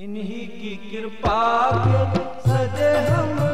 इन्हीं की कृपा के सजे हम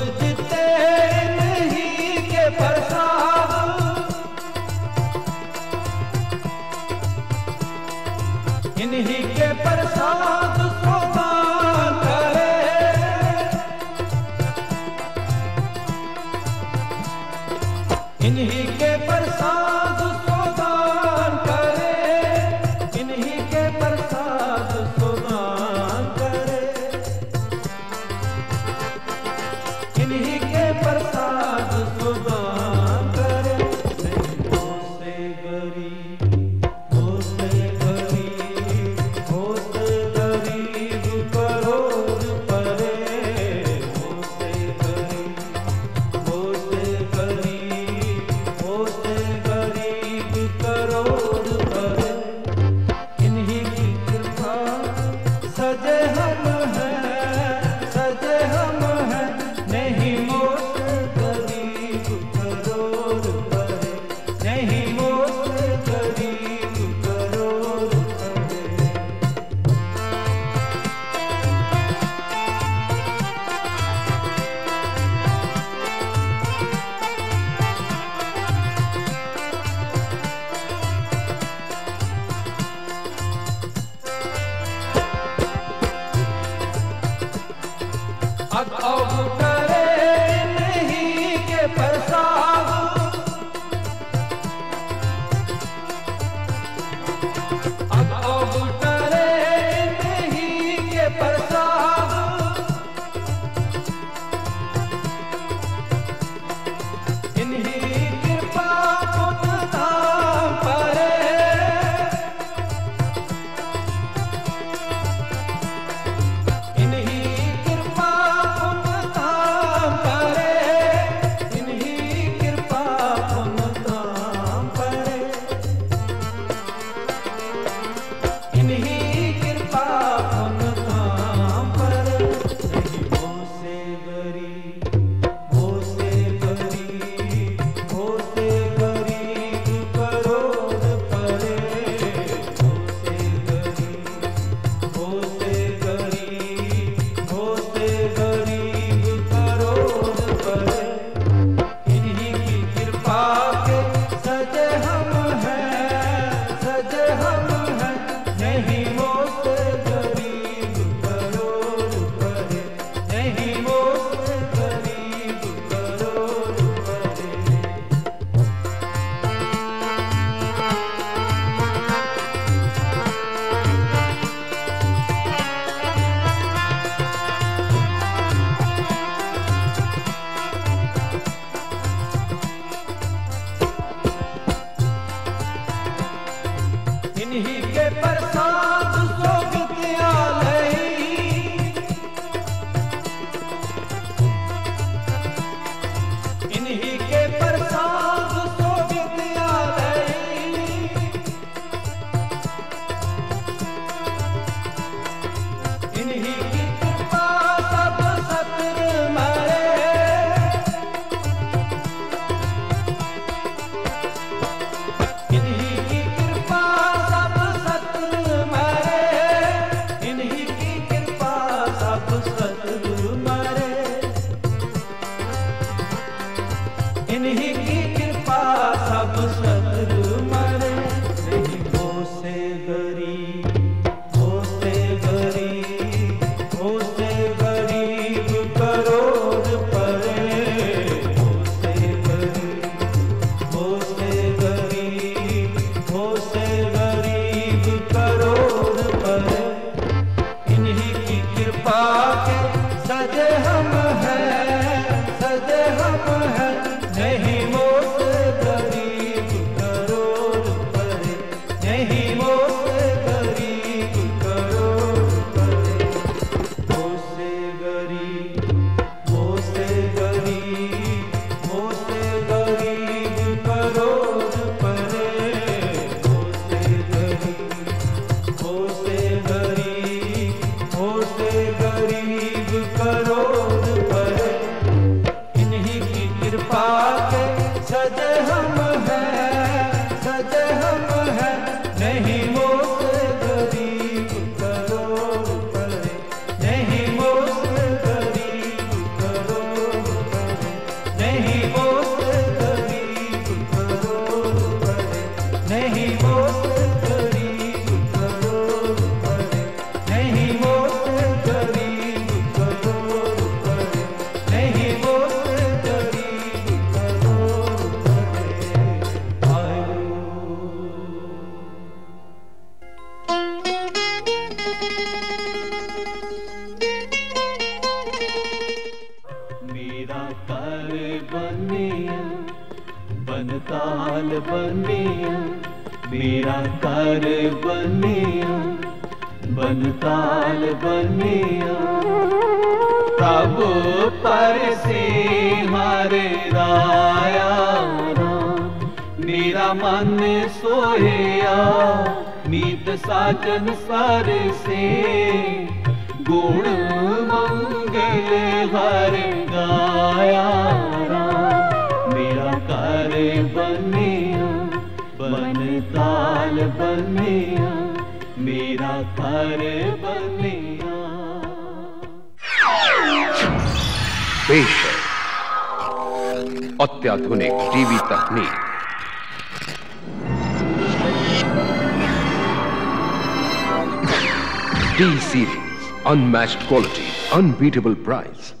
कर बनिया, बनताल बनिया, मेरा कर बनिया, बनताल बनिया। प्रभु पर से हर राया मेरा मन सोया नीत साजन सर से। गुण मंगल हर मेरा कार्य बनिया, बन ताल बनिया, मेरा कार्य बनिया। अत्याधुनिक टीवी तकनीक। D series unmatched quality unbeatable price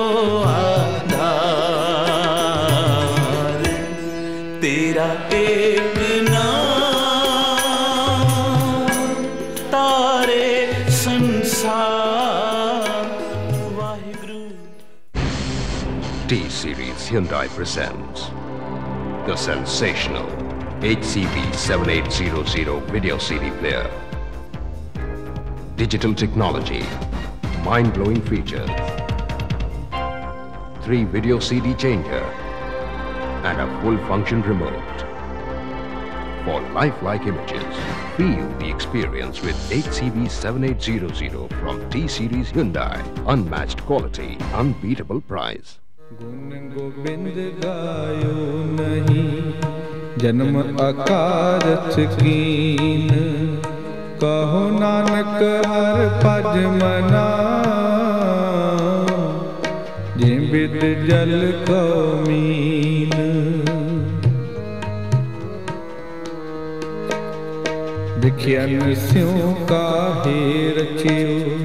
Hyundai presents the sensational HCV 7800 video CD player. Digital technology, mind-blowing features, three video CD changer, and a full-function remote. For lifelike images, feel the experience with HCV 7800 from T Series Hyundai. Unmatched quality, unbeatable price. ਗੁਣ ਗੋਬਿੰਦ ਗਾਇਓ ਨਹੀਂ। ਜਨਮ ਆਕਾਰਤ ਕੀਨ। ਕਹੋ ਨਾਨਕ ਹਰ ਭਜ ਮਨਾ। ਜੇ ਬਿਦ ਜਲ ਕੋ ਮੀਨ। ਦੇਖਿਆ ਸਿਉ ਕਾਹੇ ਰਚਿਓ।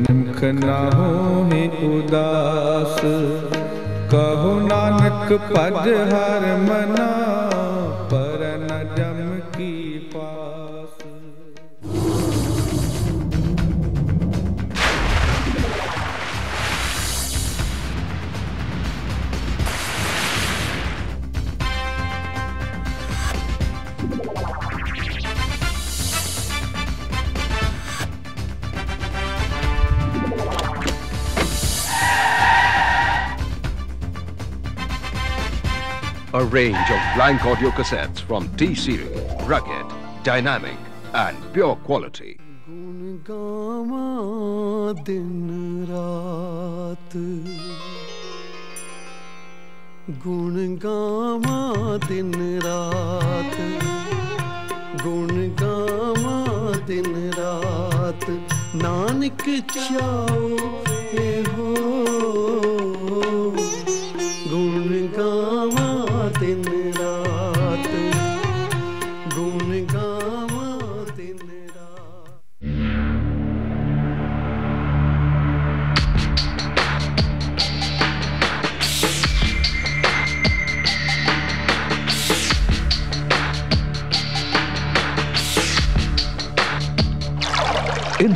ਨਿਮਖ ਨਾ ਹੋਏ ਉਦਾਸ। ਕਹੋ ਨਾਨਕ ਭਜ ਹਰ ਮਨਾ ਪਰ ਨ A range of blank audio cassettes from T-Series, rugged, dynamic and pure quality. गुण गामा दिन रात गुण गामा दिन रात नानक चाओ ए हो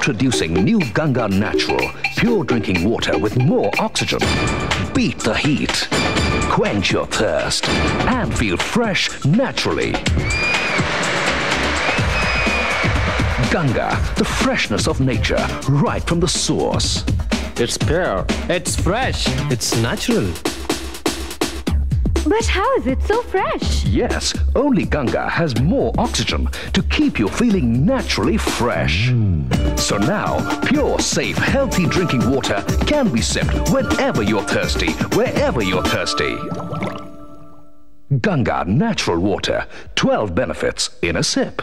Introducing new Ganga Natural, pure drinking water with more oxygen. Beat the heat, quench your thirst, and feel fresh naturally. Ganga, the freshness of nature, right from the source. It's pure. It's fresh. It's natural. But how is it so fresh? Yes, only Ganga has more oxygen to keep you feeling naturally fresh. So now, pure, safe, healthy drinking water can be sipped whenever you're thirsty, wherever you're thirsty. Ganga Natural Water, 12 benefits in a sip.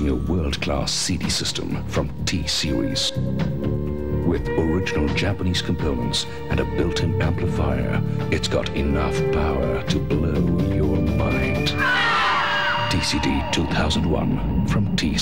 Introducing a world class CD system from T Series. With original Japanese components and a built in amplifier, it's got enough power to blow your mind. TCD 2001 from T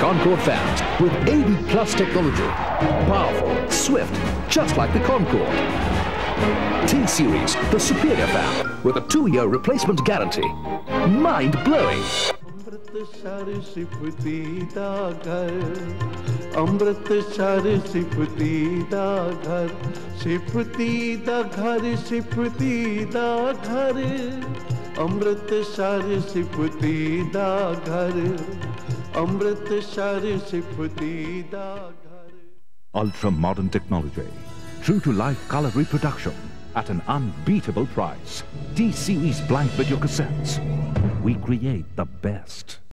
Concorde fans with 80 plus technology. Powerful, swift, just like the Concorde. T-Series, the superior fan with a two-year replacement guarantee. Mind-blowing ultra modern technology, true to life color reproduction at an unbeatable price. D blank video cassettes. We create the best.